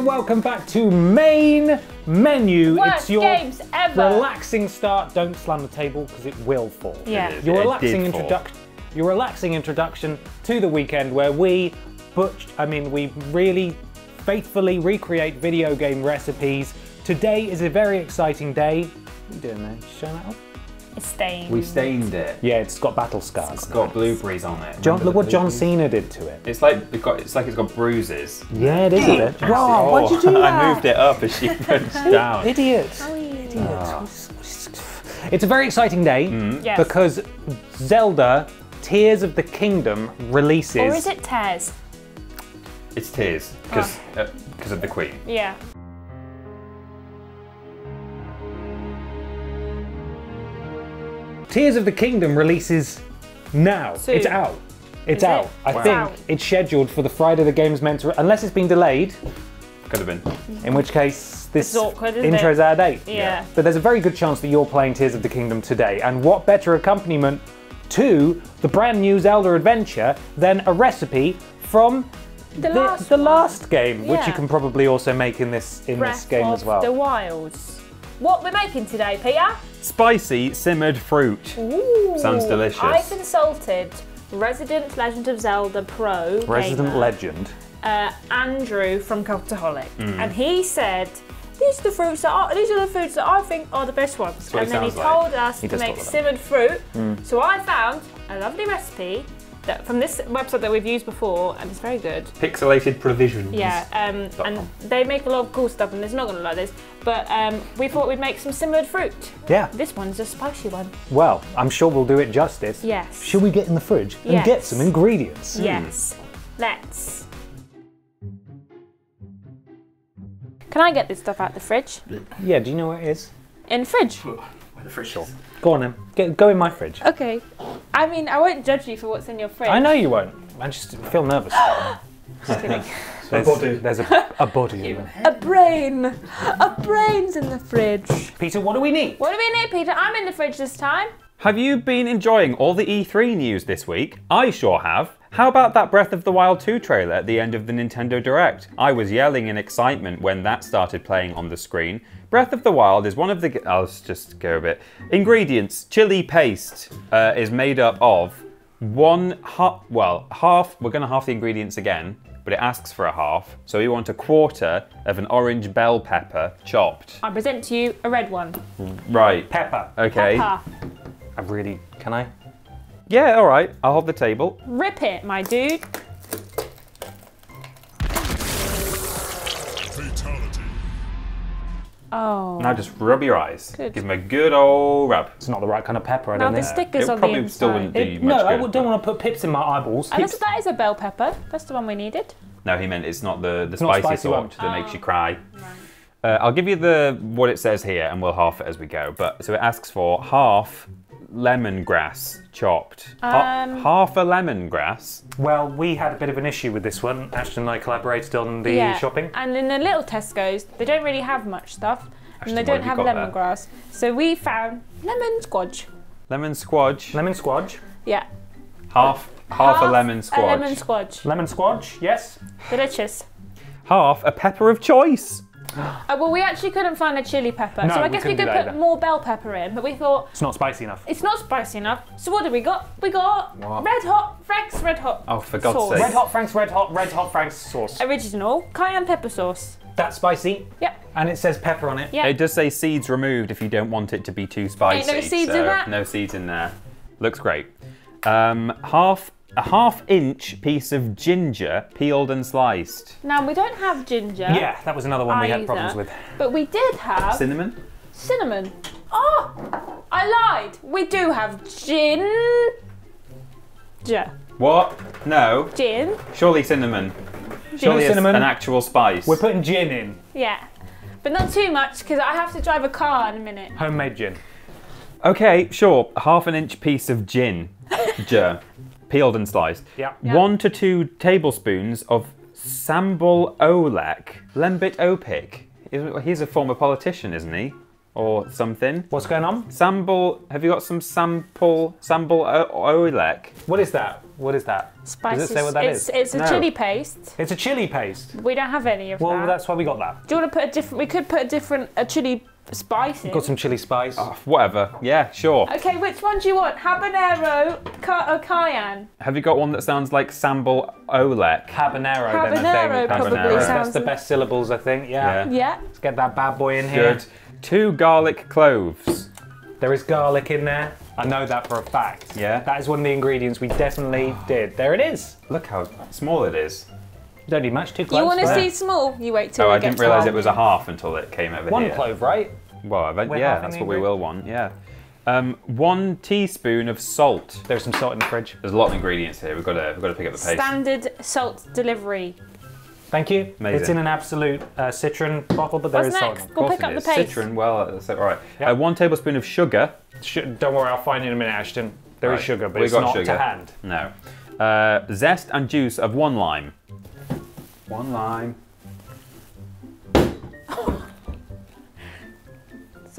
everybody, and welcome back to Main Menu. Worst it's your games ever. relaxing start. Don't slam the table because it will fall. Yeah. Your It relaxing introduction. Your relaxing introduction to the weekend, where we butch. I mean, we really faithfully recreate video game recipes. Today is a very exciting day. What are you doing there? Show that off? It's stained. We stained it. Yeah, it's got battle scars. It's got blueberries on it. John, look what John? Cena did to it. It's like it got. It's like it's got bruises. Yeah, it is a bit. Wow, why'd you do that? I moved it up as she went down. Idiot. Oh, It's a very exciting day mm-hmm. Yes. because Zelda Tears of the Kingdom releases. Or is it tears? It's tears because because ah. uh, of the queen. Yeah. Tears of the Kingdom releases now. Soon. It's out. It's Is it? out. I Wow. think Wow. it's scheduled for the Friday the game's meant to, unless it's been delayed, Could have been. in which case this It's awkward, isn't intro's it? out of date. Yeah. But there's a very good chance that you're playing Tears of the Kingdom today. And what better accompaniment to the brand new Zelda adventure than a recipe from The last the last game, which you can probably also make in this in this game of as well. the Wilds. What we're making today, Peter? Spicy simmered fruit. Ooh. Sounds delicious. I consulted Resident Legend of Zelda Pro Resident gamer, Legend. uh, Andrew from Cultaholic, Mm. and he said. These are the fruits that are, these are the foods that I think are the best ones. and he then he sounds like. told us He to make simmered fruit. So I found a lovely recipe that from this website that we've used before, and it's very good. Pixelated provisions. Yeah, um, and com. they make a lot of cool stuff, and it's not going to like this. But um, we thought we'd make some simmered fruit. Yeah. This one's a spicy one. Well, I'm sure we'll do it justice. Yes. Should we get in the fridge and Yes. get some ingredients? Yes. Let's. Can I get this stuff out the fridge? Yeah, do you know where it is? In the fridge. Where the fridge is. Go on then. Get, go in my fridge. Okay. I mean, I won't judge you for what's in your fridge. I know you won't. I just feel nervous. Just kidding. There's, body. there's a, a body in there. a brain. A brain's in the fridge. Peter, what do we need? What do we need, Peter? I'm in the fridge this time. Have you been enjoying all the E3 news this week? I sure have. How about that Breath of the Wild 2 trailer at the end of the Nintendo Direct? I was yelling in excitement when that started playing on the screen. Breath of the Wild is one of the. I'll just go a bit. Ingredients chili paste uh, is made up of one half. Well, half. We're going to half the ingredients again, but it asks for a half. So we want a quarter of an orange bell pepper chopped. I present to you a red one. Right. Pepper. Okay. Pepper. I really. Can I? Yeah, all right. I'll hold the table. Rip it, my dude. Fatality. Oh. Now just rub your eyes. Good. Give them a good old rub. It's not the right kind of pepper, I Now don't the think. stickers It on the probably inside. still wouldn't do It- much no, I good. don't want to put pips in my eyeballs. And that's, that is a bell pepper. That's the one we needed. No, he meant it's not the, the not spicy, spicy sort one. that makes you cry. Uh, I'll give you the what it says here, and we'll half it as we go. But so it asks for half lemongrass chopped, Ha- Um, half a lemongrass. Well, we had a bit of an issue with this one. Ashton and I collaborated on the shopping. And in the little Tesco's, they don't really have much stuff. Ashton, and they don't have have got there? lemongrass. So we found lemon squash. Lemon squash, Lemon squash. Yeah. half half, a lemon squash, A lemon squash. Lemon squash, yes. Delicious. half a pepper of choice. Uh, well, we actually couldn't find a chili pepper, No, so I we guess we couldn't could put either. more bell pepper in. But we thought It's not spicy enough. it's not spicy enough. So what do we got? We got What? red hot Frank's red hot. Oh, for God's Sauce. sake! Red Hot Frank's Red Hot Red Hot Frank's sauce. Original cayenne pepper sauce. That's spicy, Yep. and it says pepper on it. Yeah. It does say seeds removed if you don't want it to be too spicy. no seeds so in that? No seeds in there. Looks great. Um, half a half inch piece of ginger peeled and sliced. Now we don't have ginger. Yeah, that was another one we had problems with. But we did have Cinnamon. cinnamon. Oh, I lied. We do have gin. Ginger. What? No. Gin. Surely cinnamon. Surely cinnamon. an actual spice. We're putting gin in. Yeah. But not too much because I have to drive a car in a minute. Homemade gin. okay, sure. Half an inch piece of gin. Ginger. Peeled and sliced. Yeah. Yeah. One to two tablespoons of Sambal Oelek. Lembit Opik. He's a former politician, isn't he? or something. What's going on? Sample. Have you got some sample sample o- olek? What is that? What is that? Spices. Does it say what that it's, is? It's a No. chili paste. It's a chili paste. We don't have any of Well, that. Well, that's why we got that. Do you want to put a different? We could put a different a chili spice. Got some chili spice. Oh, whatever. Yeah, sure. Okay, which one do you want? Habanero or uh, cayenne? Have you got one that sounds like sample olek? Habanero. Habanero then probably Habanero. That's the best syllables, I think. Yeah. Yeah. Yeah. Let's get that bad boy in here. Good. Two garlic cloves. There is garlic in there. I know that for a fact. Yeah. That is one of the ingredients we definitely did. There it is. Look how small it is. You don't need much. Two cloves. You want to see small? You wait till Oh, we I get didn't realise it was a half until it came over one here. clove, right? Well, I bet, yeah, that's what we will want. Yeah. Um, one teaspoon of salt. There's some salt in the fridge. There's a lot of ingredients here. We've got to we've got to pick up the pace. standard salt delivery. Thank you. Amazing. It's in an absolute uh, citron bottle, but there is What's salt. next? in it. We'll Of course pick up the pace. Citron. Well, that's all right. Yeah. Uh, one tablespoon of sugar. Sh- don't worry, I'll find it in a minute, Ashton. There is Right. sugar, but We it's got not sugar. to hand. No. Uh, zest and juice of one lime. One lime.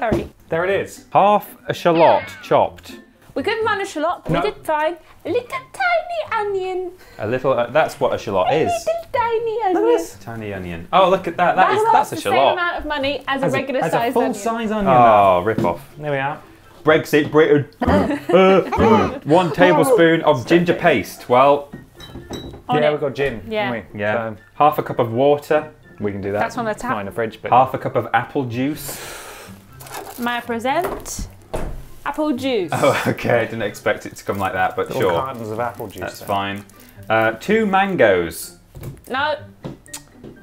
Sorry. There it is. Half a shallot chopped. We couldn't find a shallot, but No. we did find a little tiny onion. A little. Uh, that's what a shallot is. A is. little tiny onion. Tiny onion. Oh, look at that. That That is costs that's a the same amount of money as, As a regular as size a full onion. size onion. Oh, rip off. There we are. Brexit Britain. Uh, uh. One tablespoon of ginger paste. Well, On yeah, it. we've got gin. Yeah. haven't we? yeah. So Half a cup of water. we can do that. That's on the It's tap. Not in the fridge, but Half a cup of apple juice. May I present apple juice? Oh, okay. I didn't expect it to come like that, but little sure. cartons of apple juice. That's there. fine. Uh, two mangoes. No,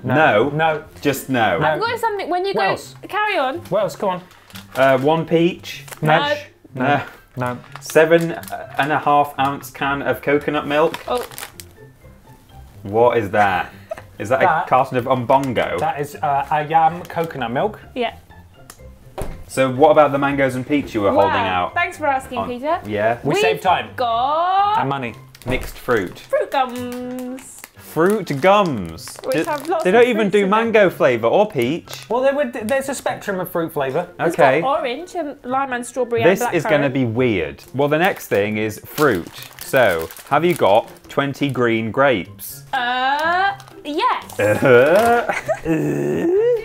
No. No. Just no. I've got something. When you go, Wells. carry on. Wells, come on. Uh, one peach. No. No. No. Seven and a half ounce can of coconut milk. Oh, What is that? Is that, That- a carton of umbongo? That is uh, a yam coconut milk. yeah. So what about the mangoes and peach you were holding out? Thanks for asking, on- Peter. Yeah. We We've save time Got and money. Mixed fruit. fruit gums. Fruit gums. Which They- have lots they don't even do mango flavour or peach. Well, there would, there's a spectrum of fruit flavour. It's Okay. got orange and lime and strawberry This and black is going to be weird. Well, the next thing is fruit. So, have you got 20 green grapes? Uh, yes. Uh,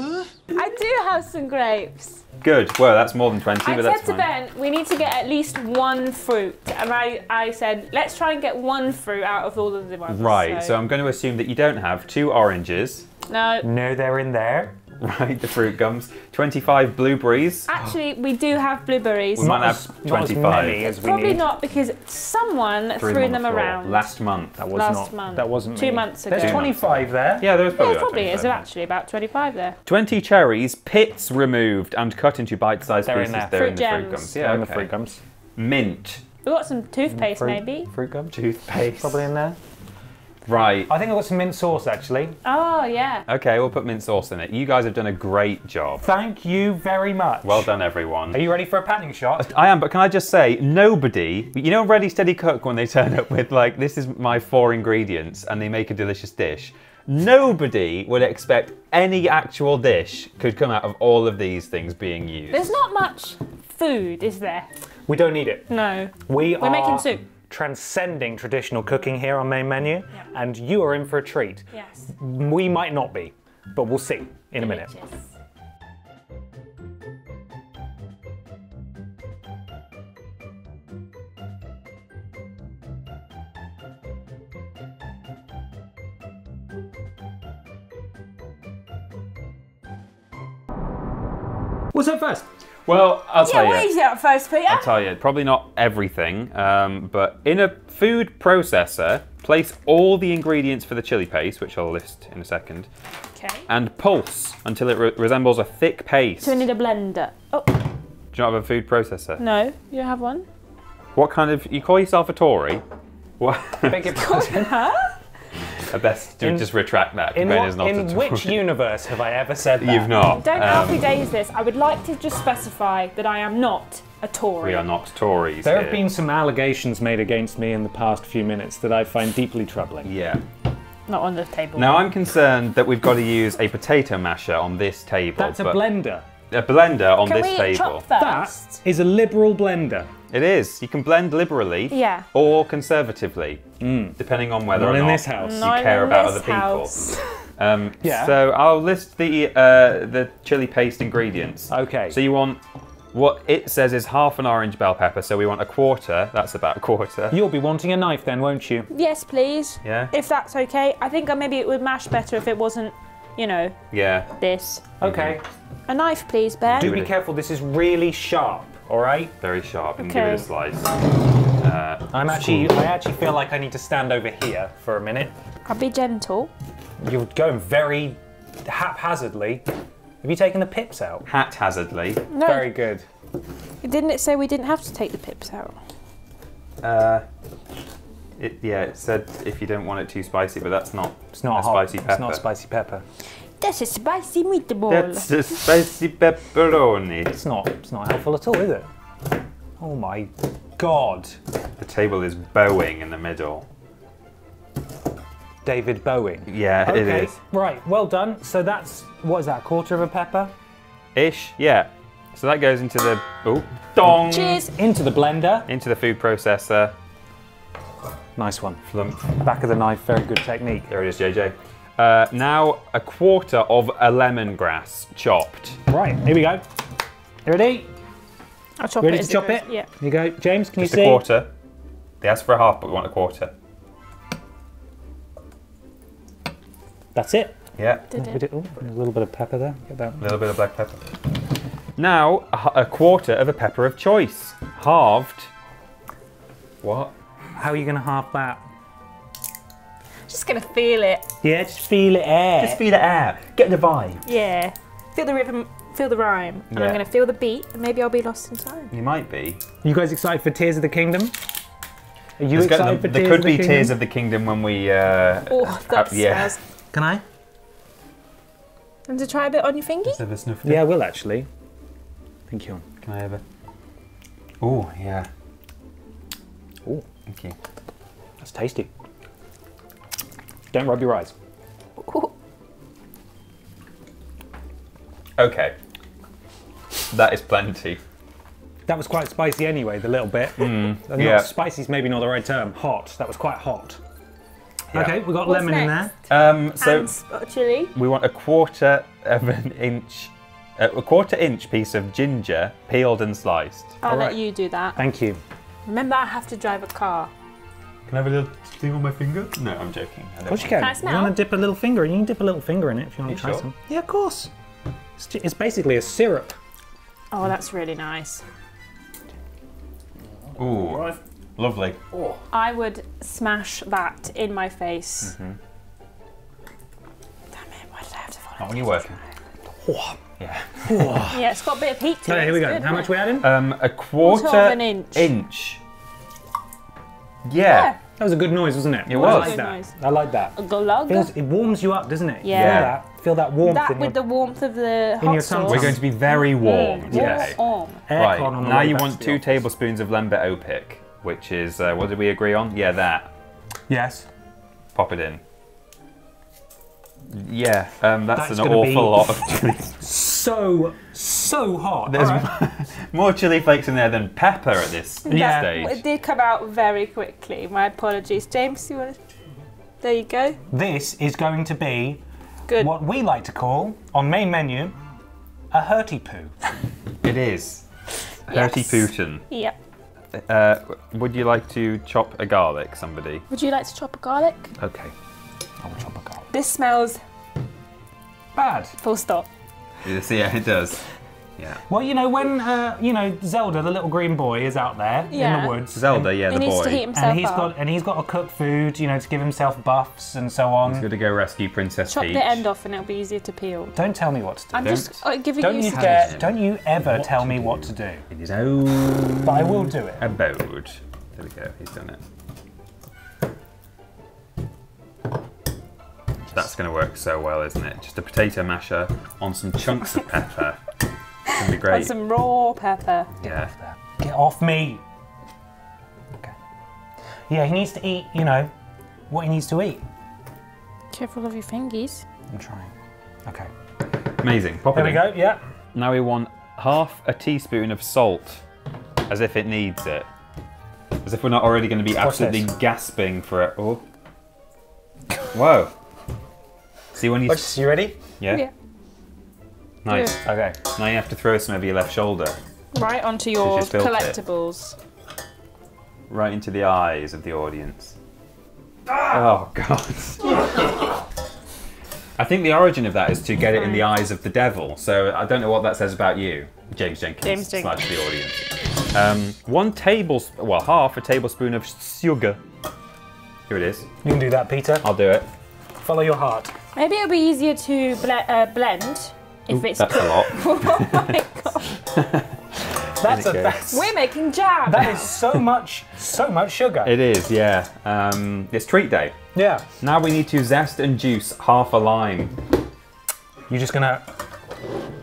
I do have some grapes. Good. Well, that's more than 20, I but said that's to fine. Ben, we need to get at least one fruit. And I, I said, let's try and get one fruit out of all of the ones. Right, so I'm going to assume that you don't have two oranges, No, No, they're in there. right? The fruit gums, 25 blueberries. actually, we do have blueberries. We might Not have as- not as 25. many as we Probably need. not because someone Threw threw on the them around. last month. That was Last not. month. That wasn't Two me. months ago. There's 25 there. Yeah, there was probably yeah, probably is 25. actually about 25 there. 20 cherries, pits removed and cut into bite-sized They're in pieces. there. They're Fruit in the fruit gums. Yeah, Yeah, and the fruit gums. Mint, We've got some toothpaste Fruit, maybe. Fruit gums. toothpaste. Probably in there. Right. I think I've got some mint sauce actually. Oh, yeah. Okay, we'll put mint sauce in it. You guys have done a great job. Thank you very much. Well done, everyone. Are you ready for a panning shot? I am, but can I just say, nobody, you know, Ready Steady Cook when they turn up with like, this is my four ingredients, and they make a delicious dish. Nobody would expect any actual dish could come out of all of these things being used. There's not much food, is there? We don't need it. No. We We're are making soup. Transcending traditional cooking here on main menu, and you are in for a treat. Yes. We might not be, but we'll see in a minute. What's up first? Well, I'll Yeah, tell what you. is it first, Peter? I'll tell you, probably not everything, um, but in a food processor, place all the ingredients for the chili paste, which I'll list in a second, Okay. and pulse until it re- resembles a thick paste. So we need a blender. Oh, Do you not have a food processor? no. You don't have one? What kind of? You call yourself a Tory? What? Beg your pardon. Huh? I best to In- just retract that. In, Ben what, is not in which universe have I ever said that? You've not. Don't Um, happy days this. I would like to just specify that I am not a Tory. We are not Tories. There here. have been some allegations made against me in the past few minutes that I find deeply troubling. Yeah. Not on the table. Now I'm concerned that we've got to use a potato masher on this table. That's a blender. a blender on Can this we table. chop That first? is a liberal blender. It is. You can blend liberally Yeah. or conservatively, depending on whether Not or in not this house. you Not care in about this other people. Um, Yeah. So I'll list the uh, the chili paste ingredients. Okay. So you want what it says is half an orange bell pepper. So we want a quarter. That's about a quarter. You'll be wanting a knife then, won't you? Yes, please. Yeah. If that's okay. I think uh, maybe it would mash better if it wasn't, you know, Yeah. this. Okay. A knife, please, Ben. Do be careful, this is really sharp, all right? Very sharp. And give it a Okay. slice. I'm actually, I actually feel like I need to stand over here for a minute. I'll be gentle. You're going very haphazardly. Have you taken the pips out? Haphazardly. No, Very good. didn't it say we didn't have to take the pips out? Uh, it, yeah, it said if you don't want it too spicy, but that's not. It's not a hot. spicy pepper. It's not spicy pepper. That's a spicy meatball. That's a spicy pepperoni. It's not. It's not helpful at all, is it? Oh my god. The table is bowing in the middle. David Bowie. Yeah, it Okay. is. Right. Well done. So that's what is that? A quarter of a pepper Ish, yeah. So that goes into the oh dong Cheers. into the blender. into the food processor. Nice one. Flump. Back of the knife. Very good technique. There it is, JJ. Uh, now a quarter of a lemongrass chopped. Right. Here we go. You ready? I'll chop Ready it. to chop goes. it? Yeah. Here you go. James, can Just you a quarter. They asked for a half, but we want a quarter. That's it. Yeah, Did it? oh, a little bit of pepper there. Get that. a little bit of black pepper. Now a quarter of a pepper of choice, halved. What? How are you going to half that? Just gonna feel it. Yeah, just feel it out. Just feel it out. Get the vibe. Yeah. Feel the rhythm. Feel the rhyme. And Yeah. I'm gonna feel the beat. And maybe I'll be lost in time. You might be. you guys excited for Tears of the Kingdom? Are you There's got- excited for there Tears could of the be Kingdom? tears of the kingdom when we. Uh, Oh, have- that yeah. smells. Can I? And to try a bit on your fingy? Have a snuff. Yeah, I will actually. Thank you. Can I have a? Oh yeah. Oh, Thank you. that's tasty. Don't rub your eyes. Ooh. Okay. That is plenty. That was quite spicy anyway, the little bit. Mm, yeah. Spicy's maybe not the right term. Hot. That was quite hot. Yeah. Okay, we've got What's lemon in there. Um, so and chili. we want a quarter of an inch, uh, a quarter inch piece of ginger, peeled and sliced. I'll Alright. let you do that. Thank you. Remember, I have to drive a car. Can I have a little thing on my finger? No, I'm joking. I Of course you want- can. I you want to dip a little finger? You can dip a little finger in it if you want You to try sure? some. Yeah, of course. It's, ju- it's basically a syrup. Oh, that's really nice. Ooh, lovely. I would smash that in my face. Mm-hmm. Damn it, why did I have to follow Not when you're working. Yeah. Yeah, it's got a bit of heat to Okay, it. here we go. good, How isn't much it? we adding? Um, a quarter, Quarter of an inch. inch. Yeah. Yeah. That was a good noise, wasn't it? It I was. like Good that. noise. I like that. A glug. Feels, it warms you up, doesn't it? Yeah. Feel that, feel that warmth that in with your the warmth of the hot your sauce. We're going to be very warm Mm, today. warm. aircon Right, on the now way you back want to the two office. tablespoons of Lembit Opik, which is, uh, what did we agree on? Yeah, that. Yes. Pop it in. Yeah, um, that's, That's an gonna awful be- lot of chili. So, so hot. There's All right. more chili flakes in there than pepper at this Yeah. Stage. It did come out very quickly. My apologies. James, you want to... There you go. This is going to be Good. what we like to call, on main menu, a hurty poo. It is. Dirty Yes. Putin. Yep. Uh, would you like to chop a garlic, somebody? Would you like to chop a garlic? Okay. I will chop a garlic. This smells Bad. full stop. Yes, yeah, it does. Yeah. Well, you know, when, uh, you know, Zelda, the little green boy, is out there in Yeah. the woods. Zelda, yeah, He the needs boy. to heat himself And he's up. got and he's got to cook food, you know, to give himself buffs and so on. He's going to go rescue Princess Chop Peach. the end off and it'll be easier to peel. Don't tell me what to do. I'm just uh, giving don't you you some- dare! Don't you ever tell me what to do. In his own But I will do it. abode. There we go, he's done it. That's going to work so well, isn't it? Just a potato masher on some chunks of pepper. It's going to be And great. some raw pepper. Yeah. Get off me. Okay. Yeah, he needs to eat. You know, what he needs to eat. Careful of your fingies. I'm trying. Okay. Amazing. Pop There it we in. go. Yeah. Now we want half a teaspoon of salt, as if it needs it. As if we're not already going to be What's absolutely this? gasping for it. Oh. Whoa. See when you. What's, you ready? Yeah? Yeah. Nice. Okay. Now you have to throw some over your left shoulder, Right onto your just built it. collectibles. right into the eyes of the audience. Oh, God. I think the origin of that is to get it in the eyes of the devil. So I don't know what that says about you, James Jenkins, James Jenkins. slash the audience. Um, one tablespoon, well, half a tablespoon of sugar. Here it is. You can do that, Peter. I'll do it. Follow your heart. Maybe it'll be easier to ble- uh, blend if it's That's a lot. oh my god. That's a Okay. that's, We're making jam. that is so much so much sugar. It is, yeah. Um, it's treat day. yeah. Now we need to zest and juice half a lime. You're just gonna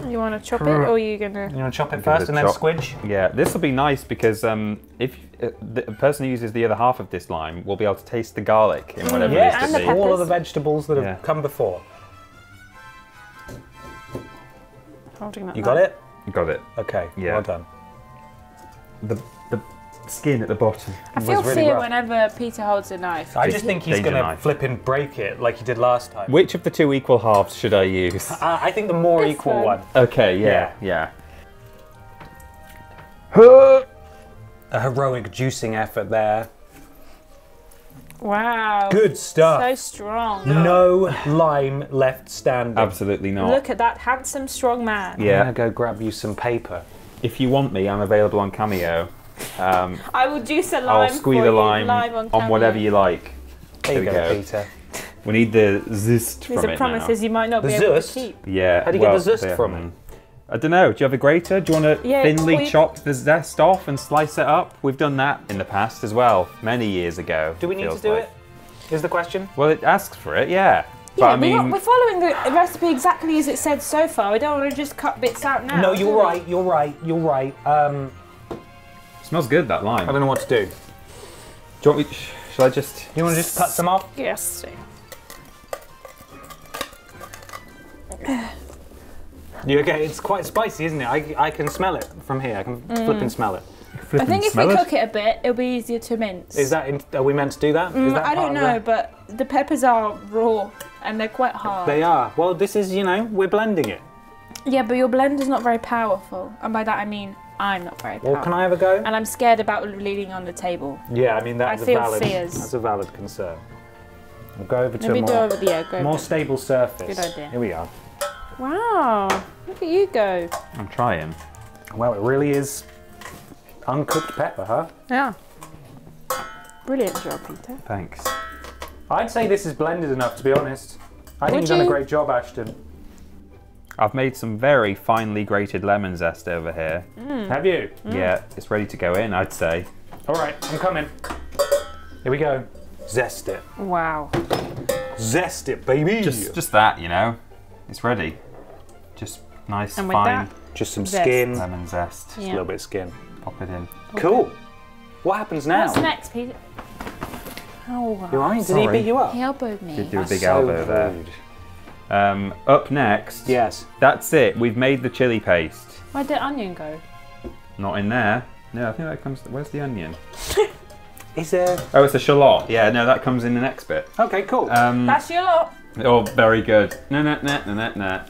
You want to chop it, or are you gonna? you wanna chop it Give first and a then chop. squidge. Yeah, this will be nice because um, if the person who uses the other half of this lime will be able to taste the garlic in whatever Yeah, it and is the that all of the vegetables that have come before. Holding that You got it? You got it. Okay. Yeah. Well done. The, the skin at the bottom. I feel really fear rough. whenever Peter holds a knife. I just think he's gonna flip and break it like he did last time. Which of the two equal halves should I use? Uh, I think the more This equal one. one. Okay, yeah, yeah. A heroic juicing effort there. Wow. Good stuff. So strong. no lime left standing. Absolutely not. Look at that handsome, strong man. Yeah. I'm yeah. gonna go grab you some paper. If you want me, I'm available on Cameo. Um, I will juice a lime. I'll squeeze for the you, lime live on, on, whatever you like. There you go, go. Peter. We need the zest These from are it promises now. you might not The be able zest? to keep. Yeah. How do you get the zest from it? I don't know. Do you have a grater? Do you want to Yeah, thinly we- chop the zest off and slice it up? We've done that in the past as well, many years ago. Do we need to do like. it? Is the question? Well, it asks for it, yeah. But Yeah, I mean, we're, we're following the recipe exactly as it said so far. We don't want to just cut bits out now. No, you're we? right. You're right. You're right. Um, smells good that lime. I don't know what to do. Do you want me? sh- Shall I just? You want to just cut some off? Yes. You okay? It's quite spicy, isn't it? I, I can smell it from here. I can flip and smell it. I think if we cook it a bit, it'll be easier to mince. Is that? In, are we meant to do that? Is Mm, that I don't know, the- but the peppers are raw and they're quite hard. They are. Well, this is. You know, we're blending it. Yeah, but your blender's not very powerful, and by that I mean I'm not very powerful. Well, can I have a go? And I'm scared about leaning on the table. Yeah, I mean that's I a feel valid. fears. That's a valid concern. We'll go over to Maybe a more, over the yeah, go. more over. stable surface. Good idea. Here we are. Wow, look at you go. I'm trying. Well, it really is uncooked pepper, huh? Yeah. Brilliant job, Peter. Thanks. I'd say this is blended enough, to be honest. I think Would you've done a great job, Ashton. I've made some very finely grated lemon zest over here. Hmm. Have you? Yeah, it's ready to go in. I'd say. All right, I'm coming. Here we go. Zest it. Wow. Zest it, baby. Just, just that, you know. It's ready. Just nice, And fine that, Just some Zest. skin. Lemon zest. a Yeah. little bit of skin. Pop it in. Cool. What happens now? What's next, Peter? Oh, You alright? Did he Sorry. beat you up? he elbowed me. Did do a That's big so elbow there. Um, up next. Yes. That's it. We've made the chili paste. Where'd the onion go? Not in there. No, I think that comes. Where's the onion? Is there? Oh, it's a shallot. Yeah, no, that comes in the next bit. Okay, cool. Um, That's your lot. oh, very good. No, no, no, no, no, no.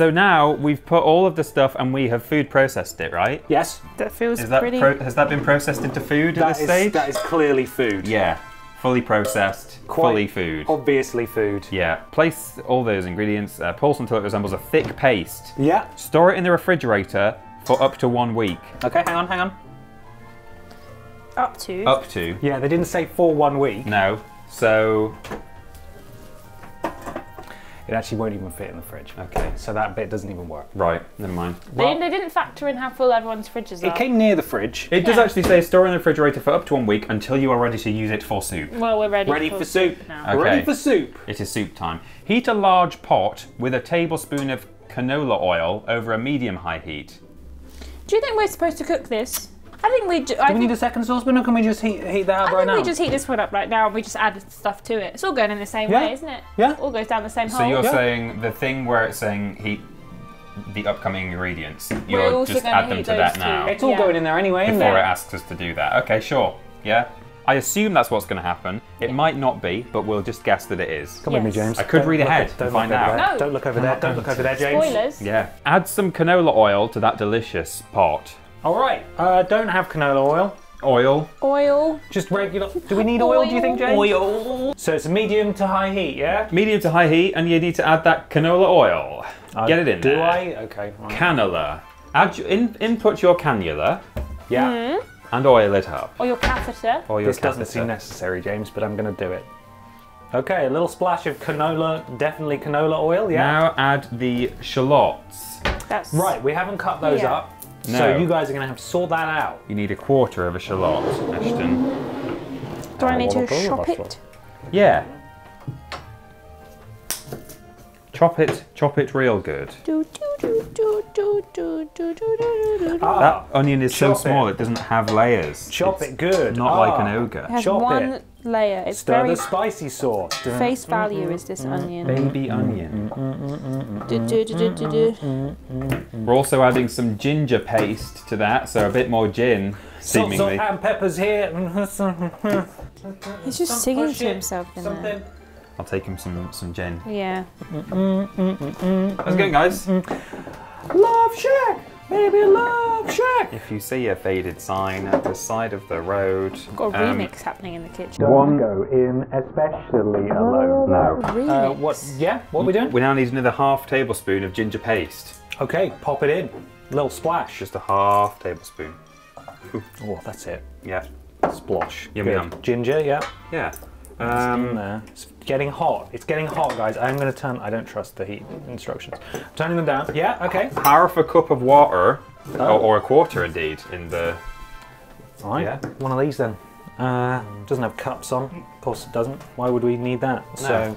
So now we've put all of the stuff and we have food processed it, right? yes. That feels Is that pretty. pro- has that been processed into food at this is stage? that is clearly food. Yeah, fully processed, Quite fully food. Obviously food. Yeah, place all those ingredients, uh, pulse until it resembles a thick paste. Yeah. Store it in the refrigerator for up to one week. Okay, hang on, hang on. up to. Up to. Yeah, they didn't say for one week. No. So, It actually won't even fit in the fridge. okay. So that bit doesn't even work. Right, never mind. They, Well- didn't, they didn't factor in how full everyone's fridges It came near the fridge. It does actually say store in the refrigerator for up to one week until you are ready to use it for soup. well, we're ready. Ready for soup. now. Okay. Ready for soup. It is soup time. Heat a large pot with a tablespoon of canola oil over a medium high heat. Do you think we're supposed to cook this I think we. Do, I we think, need a second saucepan or can we just heat, heat that up I right think now? we just heat this one up right now and we just add stuff to it. It's all going in the same Yeah. way, isn't it? Yeah. All goes down the same So hole. you're Yeah. saying the thing where it's saying heat the upcoming ingredients, We're you're also just gonna add them heat to that those now two. It's all Yeah. going in there anyway, isn't before it? it asks us to do that. Okay, sure. Yeah. I assume that's what's going to happen. It might not be, but we'll just guess that it is. Come with me, James. I could Don't read ahead at- don't find look over out. there. No. Don't look over there. Don't look over there, James. Spoilers. Yeah. Add some canola oil to that delicious pot. All right. Uh, don't have canola oil. Oil. Oil. Just regular. Do we need oil? Do you think, James? Oil. So it's a medium to high heat, yeah? Medium to high heat, and you need to add that canola oil. Get it in Do there. Do I? Okay. right. Cannula. Add your, in, input your cannula Yeah. and oil it up. Or your catheter. Or your This doesn't seem necessary, James, but I'm going to do it. Okay, a little splash of canola, definitely canola oil, yeah? Now add the shallots. That's Right, we haven't cut those Yeah. up. No. So you guys are going to have to sort that out. You need a quarter of a shallot, Ashton. Do I, I need to chop it? Yeah. Chop it, chop it real good. That onion is so small it. it. doesn't have layers. Chop it's it good. Not like an ah, ogre. Chop one it layer. It's Stir very the spicy sauce. face value is this mm-hmm. onion. Baby onion. We're also adding some ginger paste to that, so a bit more gin, Salt, salt, and peppers here. He's just singing to himself in there. Something. I'll take him some some gin. Yeah. How's it going, guys? Love Shack! Baby Love Shack! If you see a faded sign at the side of the road, Got a um, remix happening in the kitchen. Don't One- go in especially alone. No. Remix. Uh, what? Yeah, what are we doing? We now need another half tablespoon of ginger paste. Okay, pop it in. Little splash. Just a half tablespoon. Oh, that's it. Yeah. Splosh. Yum, Good. yum. Ginger, yeah. Yeah. In Um, there. It's getting hot. It's getting hot, guys. I'm going to turn. I don't trust the heat instructions. Turning them down. Yeah. Okay. half a cup of water, Oh. or, or a quarter indeed, in the. All right. Yeah. One of these then. Uh, doesn't have cups on. Of course it doesn't. Why would we need that? So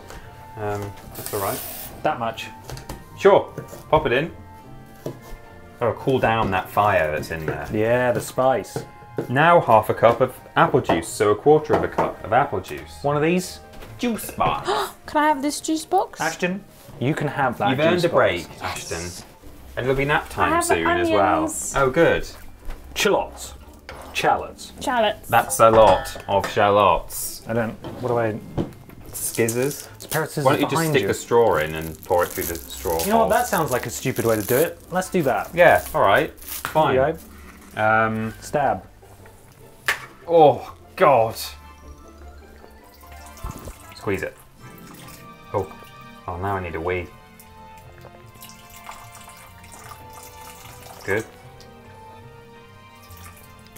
Um, that's all right. that much. Sure. Pop it in. Oh, cool down that fire that's in there. Yeah, the spice. Now half a cup of apple juice, so a quarter of a cup of apple juice. One of these. Juice box. Can I have this juice box? Ashton, you can have that. You've earned juice a break, box. Ashton. And it'll be nap time have soon as well. Oh, good. Shallots. Shallots. Shallots. That's a lot of shallots. I don't. What do I? Skizzers. Spirits Why don't you just stick you. a straw in and pour it through the straw? You know what? That sounds like a stupid way to do it. Let's do that. Yeah. All right. Fine. There you go. Um. Stab. Oh God. Squeeze it. Oh. Oh, now I need a wee. Good.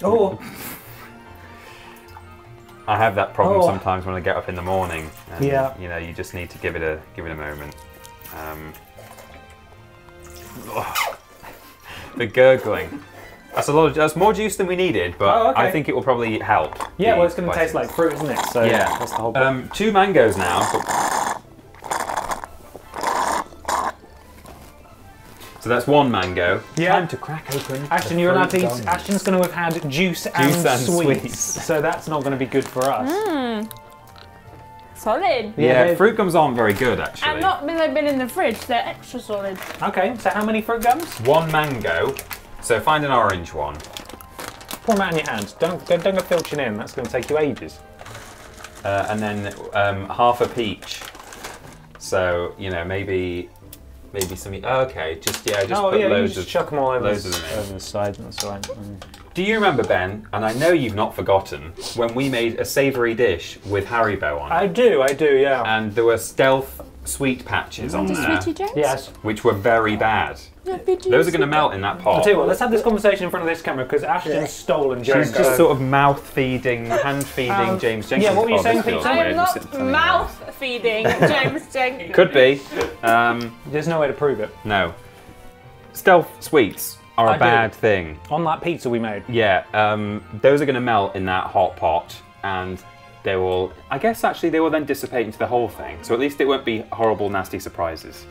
Oh. I have that problem Oh. sometimes when I get up in the morning. And, Yeah. You know, you just need to give it a give it a moment. Um, oh. the gurgling. That's a lot. Of, that's more juice than we needed, but Oh, okay. I think it will probably help. Yeah, well, it's going to taste like fruit, isn't it? So Yeah. that's the whole point. Um, two mangoes now. So that's one mango. Yeah. Time to crack open. Ashton, you're allowed to eat. gums. Ashton's going to have had juice and, Juice and sweets, sweets. so that's not going to be good for us. Solid. Yeah, Yeah, fruit gums aren't very good actually. And not when they've been in the fridge, they're extra solid. Okay, so how many fruit gums? One mango. So find an orange one. Pour them out in your hand. Don't don't, don't go filching in. That's going to take you ages. Uh, and then um, half a peach. So you know maybe maybe some. Oh, okay, just yeah, just oh put yeah, loads just of. chuck them all over, loads the, of them over the side. That's all right. Mm. Do you remember Ben? And I know you've not forgotten when we made a savoury dish with Haribo on, I do, I do, yeah. and there were stealth sweet patches on Do there, sweetie James? yes. which were very bad. Those are going to melt in that pot. I'll pot. tell you what, let's have this conversation in front of this camera because Ashton's stolen James. She's just sort of mouth feeding, hand feeding Um, James Jenkins. yeah, what were you Oh, saying, Peter? I am not telling you mouth feeding James Jenkins. Could be. Um, There's no way to prove it. no. Stealth sweets are a I do. bad thing. On that pizza we made. Yeah, um, those are going to melt in that hot pot, and they will. I guess actually they will then dissipate into the whole thing. So at least it won't be horrible, nasty surprises.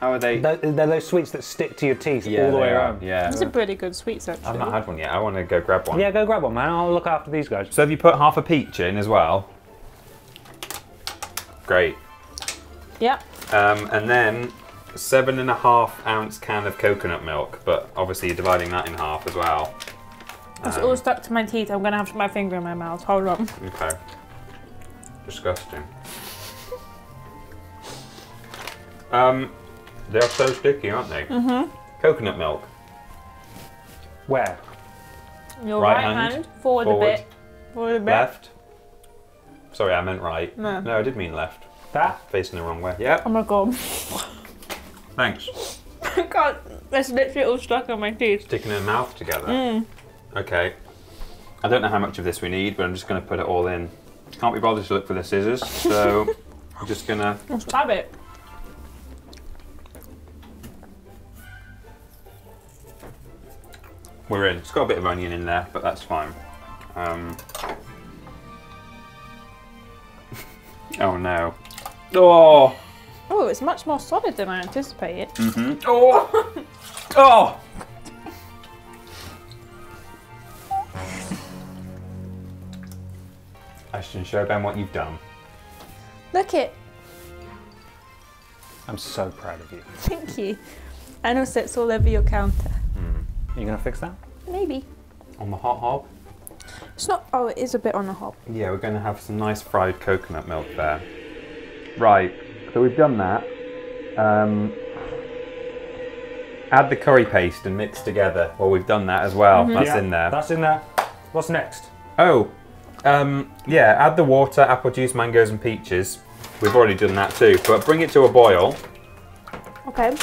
How are they? They're, they're those sweets that stick to your teeth yeah, all the way they are, around. Yeah. These are pretty good sweets, actually. I've not had one yet. I want to go grab one. Yeah, go grab one, man. I'll look after these guys. So have you put half a peach in as well? Great. Yep. Um, and then seven and a half ounce can of coconut milk, but obviously you're dividing that in half as well. It's Um, all stuck to my teeth. I'm going to have my finger in my mouth. Hold on. Okay. Disgusting. Um, they're so sticky, aren't they? Mm-hmm. Coconut milk. Where? Your Right right, hand, hand, forward, forward, a bit. Forward a bit. Left. Sorry, I meant right. No. No, I did mean left. That? Facing the wrong way. Yeah. Oh my god. Thanks. I can't. It's literally all stuck on my teeth. Sticking their mouth together. Mm. Okay. I don't know how much of this we need, but I'm just going to put it all in. Can't be bothered to look for the scissors, so I'm just going to. Let's it. We're in. It's got a bit of onion in there, but that's fine. Um, oh no. Oh! Oh, it's much more solid than I anticipated. Oh! oh! Ashton, show Ben what you've done. Look it. I'm so proud of you. Thank you. And also, it's all over your counter. Are you going to fix that? Maybe. On the hot hob? It's not. Oh, it is a bit on the hob. Yeah, we're going to have some nice fried coconut milk there. Right, so we've done that. Um, add the curry paste and mix together. Well, we've done that as well. That's Yeah, in there. That's in there. What's next? Oh, um, yeah, add the water, apple juice, mangoes, and peaches. We've already done that too, but bring it to a boil Okay.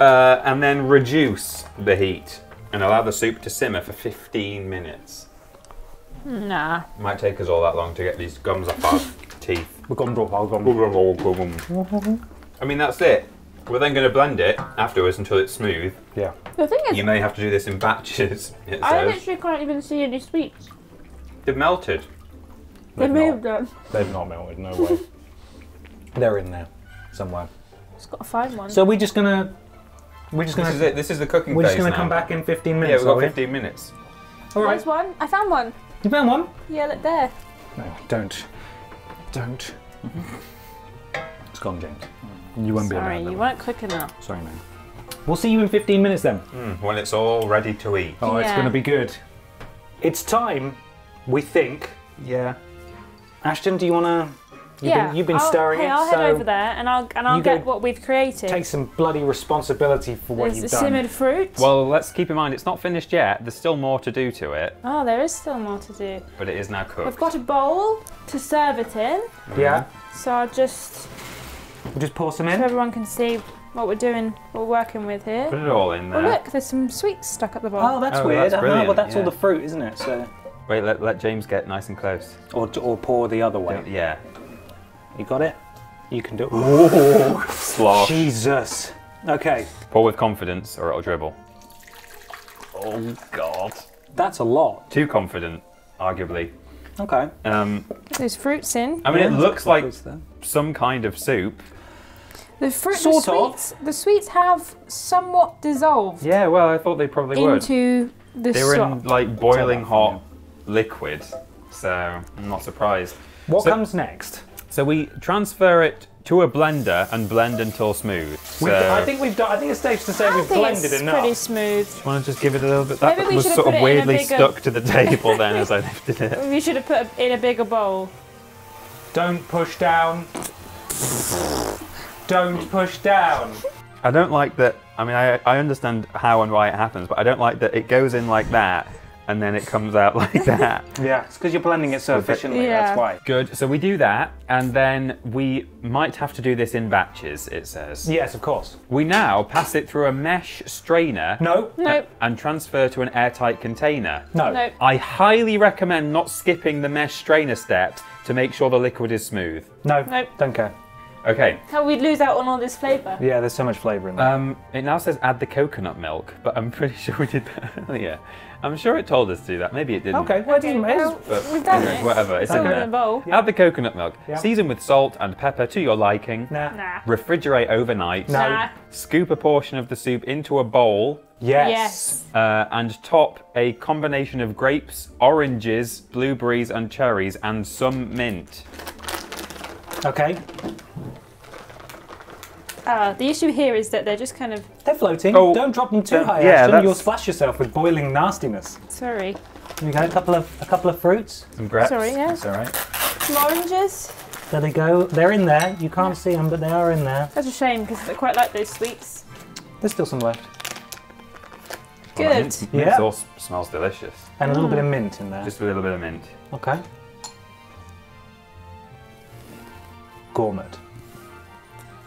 uh, and then reduce the heat and allow the soup to simmer for 15 minutes. Nah. Might take us all that long to get these gums off our teeth. We're gone, bro. I'll go. I mean, that's it. We're then going to blend it afterwards until it's smooth. Yeah. The thing is, You may have to do this in batches, I literally can't even see any sweets. They've melted. They They've moved not. them. They've not melted, no way. They're in there somewhere. It's got to find one. So we're just gonna we're just This gonna This is it. This is the cooking we're just gonna now. come back in 15 minutes. Yeah, minutes. we've got are we? 15 minutes. All right. There's one. I found one. You found one? Yeah, look there. No, don't, don't. it's gone, James. You won't be Sorry, around. you then. weren't quick enough. Sorry, man. We'll see you in 15 minutes then. Mm, when it's all ready to eat. Oh, it's gonna be good. It's time. We think. Yeah. Ashton, do you wanna? You've yeah. Been, you've been I'll, stirring hey, it, I'll so head over there and I'll and I'll get what we've created. take some bloody responsibility for what There's you've the done. simmered fruit. Well, let's keep in mind it's not finished yet. There's still more to do to it, oh, there is still more to do. but it is now cooked. We've got a bowl to serve it in, Yeah. so I'll just We'll just pour some in. so in. everyone can see what we're doing, what we're working with here. Put it all in Oh there. look, there's some sweets stuck at the bottom. Oh, that's Oh, weird. that's brilliant, well, that's all the fruit, isn't it? So, Wait, let, let James get nice and close. or or pour the other way. Yeah. You got it. You can do it. Slosh. Jesus. Okay. Pour with confidence or it'll dribble. Oh God. That's a lot. Too confident, arguably. Okay. Um, There's fruits in. I mean, it looks like some kind of soup. The fruit, Sort the of. sweets, the sweets have somewhat dissolved Yeah, well, I thought they probably would. into the They were in like boiling hot liquid, so I'm not surprised. What So- comes next? So we transfer it to a blender and blend until smooth. So I think we've done. I think it's safe to say I we've think blended it's enough. pretty smooth. want to just give it a little bit. That Maybe was sort of it in a weirdly bigger- stuck to the table then as I lifted it. We should have put it in a bigger bowl. Don't push down. Don't push down. I don't like that. I mean, I, I understand how and why it happens, but I don't like that it goes in like that and then it comes out like that. Yeah, it's because you're blending it so efficiently. Yeah. That's why. Good. So we do that, and then we might have to do this in batches. It says. Yes, of course. We now pass it through a mesh strainer No. Nope. and transfer to an airtight container. No. Nope. I highly recommend not skipping the mesh strainer steps to make sure the liquid is smooth. No. Nope. Don't care. Okay. How we'd lose out on all this flavour. Yeah, there's so much flavour in there. Um, it now says add the coconut milk, but I'm pretty sure we did that earlier. I'm sure it told us to do that. Maybe it didn't. okay, well, it doesn't matter. well, But we've done anyway, it. whatever, it's It's in there. in a bowl. Add the coconut milk. Yeah. Season with salt and pepper to your liking. Nah. Nah. Refrigerate overnight. No. Nah. Scoop a portion of the soup into a bowl. Yes. Yes. Uh, and top a combination of grapes, oranges, blueberries, and cherries, and some mint. Okay. Uh, the issue here is that they're just kind of. They're floating. Oh, Don't drop them too don't- high, yeah, Ashton. that's- You'll splash yourself with boiling nastiness. Sorry. You got a couple of a couple of fruits. Some grapes. Sorry, yeah. That's all right. Some oranges. There they go. They're in there. You can't see them, but they are in there. That's a shame because I quite like those sweets. There's still some left, Good. that mint, Yeah. mint sauce smells delicious. and a little Mm. bit of mint in there. Just a little bit of mint. Okay. Gourmet.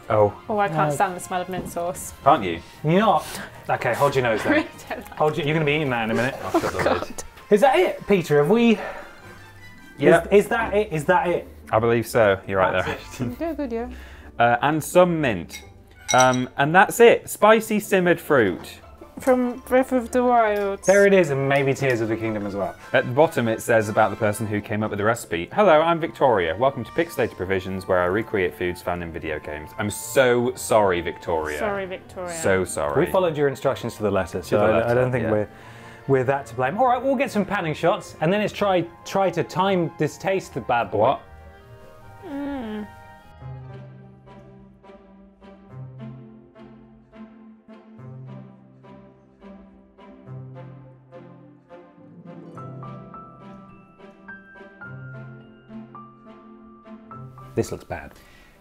Oh, Oh, I can't No. stand the smell of mint sauce. can't you? You're not. Okay, hold your nose I then. really don't like Hold your, you're going to be eating that in a minute. I'll shut the lid. Is that it, Peter? Have we? Yeah, Is, is that it? Is that it? I believe so. You're right That's there. Good, good, yeah. uh, and some mint. Um, and that's it. Spicy simmered fruit. From Breath of the Wild. There it is, and maybe Tears of the Kingdom as well. At the bottom, it says about the person who came up with the recipe. Hello, I'm Victoria. Welcome to Pixelated Provisions, where I recreate foods found in video games. I'm so sorry, Victoria. Sorry, Victoria. So sorry. We followed your instructions to the letter, so the I- I, don't think yeah. we're we're that to blame. All right, we'll get some panning shots, and then it's try try to time this taste the bad boy. What? Hmm. This looks bad.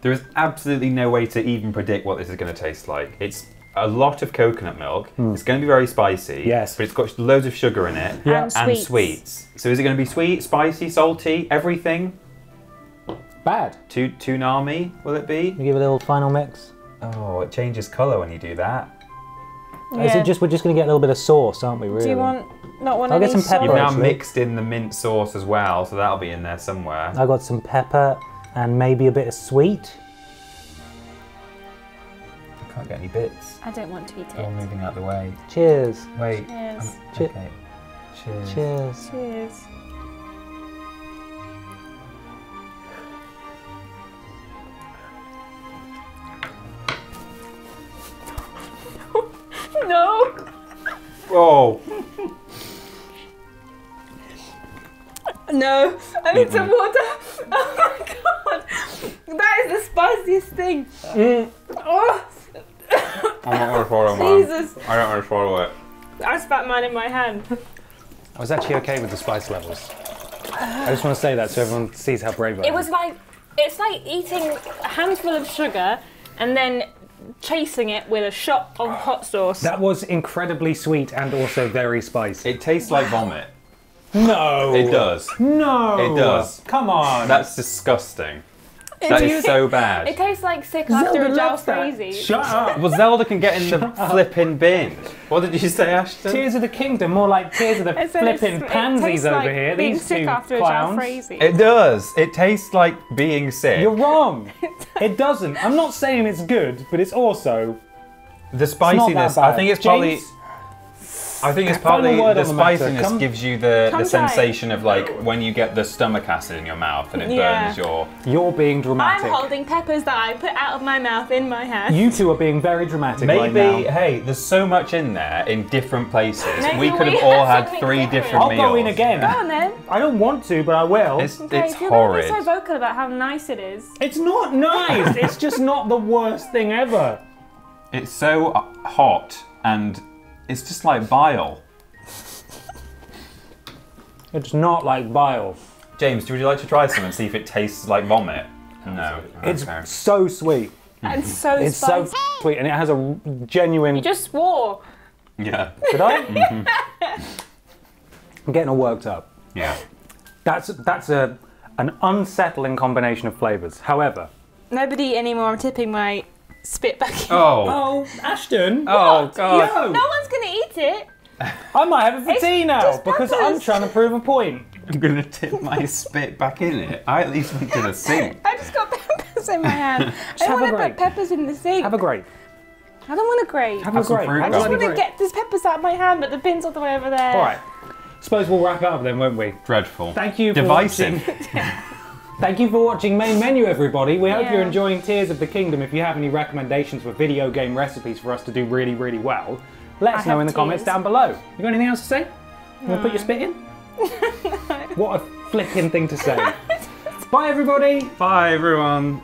There is absolutely no way to even predict what this is going to taste like. It's a lot of coconut milk. Hmm. It's going to be very spicy. Yes. But it's got loads of sugar in it. Yeah. And And sweets. sweets. So is it going to be sweet, spicy, salty, everything? Bad. Tu- Tunami, will it be? You give it a little final mix. Oh, it changes colour when you do that. Is Yeah. it just we're just going to get a little bit of sauce, aren't we? Really? Do you want not one I'll of get some pepper. You've now actually. mixed in the mint sauce as well, so that'll be in there somewhere. I got some pepper and maybe a bit of sweet. I can't get any bits. I don't want to eat it. All it. moving out the way. Cheers. Wait. Cheers. um, okay. Cheers. Cheers. Cheers. no. Oh, No. I need some water. Oh my god. That is the spiciest thing. Mm. Oh, I'm not gonna swallow mine. Jesus. I don't want to swallow it. I spat mine in my hand. I was actually okay with the spice levels. I just want to say that so everyone sees how brave I am. It was like it's like eating a handful of sugar and then chasing it with a shot of hot sauce. That was incredibly sweet and also very spicy. It tastes like vomit. No. It does. No. It does. Come on. That's disgusting. That is so bad. It tastes like sick after a Zelda Jal loves that. Freezy. Shut up. Well, Zelda can get in the flipping bin. What did you say, Ashton? Tears of the Kingdom, more like Tears of the It said it's- flipping pansies over like here. Being These sick two after clowns. a Jal Freezy. It does. It tastes like being sick. You're wrong. it doesn't. I'm not saying it's good, but it's also the it's not that spiciness. bad. I think it's probably. James, I think it's partly the on the spiciness Come- gives you the, the sensation of like when you get the stomach acid in your mouth and it Yeah. burns your. you're being dramatic. I'm holding peppers that I put out of my mouth in my hand. You two are being very dramatic right Maybe, now. hey, there's so much in there in different places. Maybe we could we have all have had three different. different I'll meals. go in again. Go on then. I don't want to, but I will. It's, Okay, it's if you're gonna horrid. be so vocal about how nice it is. It's not nice. it's just not the worst thing ever. It's so uh, hot and it's just like bile. It's not like bile. James, would you like to try some and see if it tastes like vomit? No. It's Okay. so sweet. And so It's so sweet, and it has a genuine. You just swore. Yeah. Did I? Mm-hmm. I'm getting all worked up. Yeah. That's that's a an unsettling combination of flavors. However, Nobody anymore. I'm tipping my spit back in. Oh. oh Ashton, Oh god. no, No one's gonna eat it. I might have it for It's tea now just because peppers. I'm trying to prove a point. I'm gonna tip my spit back in it. I at least went to the sink. I just got peppers peppers in my hand. I have don't a want to grape. put peppers in the sink. Have a grape. I don't want a grape. Have, Have a some grape. fruit Have I a just gum. want to get this peppers out of my hand, but the bin's all the way over there. All right. Suppose we'll wrap it up then, won't we? Dreadful. Thank you for Divisive. watching. Thank you for watching Main Menu, everybody. We hope Yeah. you're enjoying Tears of the Kingdom. If you have any recommendations for video game recipes for us to do really, really well, let us I know in the comments down below. You got anything else to say? You want to put your spit in? What a flipping thing to say. Bye, everybody. Bye, everyone.